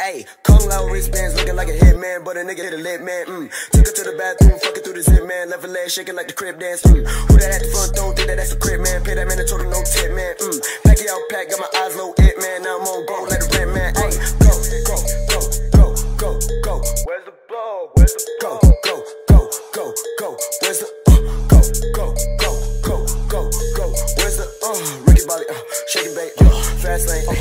Ayy, Kung Lao wristbands looking like a hitman, but a nigga hit a lit man. Mm. Took her to the bathroom, fucking through the zip man. Left her leg shaking like the crib dance. Mm. Who that at the front door? Think that that's a crib man. Pay that man, a total no tip man. Mm. Back out, pack, got my eyes low, it man. Now I'm on go like the red man. Hey, go, go, go, go, go, go. Where's the blow? Where's the ball? Go, go, go, go, go. Where's the uh, go, go, go, go, go, go? Where's the uh, Ricky Bobby, uh, shaking bait, uh, fast lane. Uh,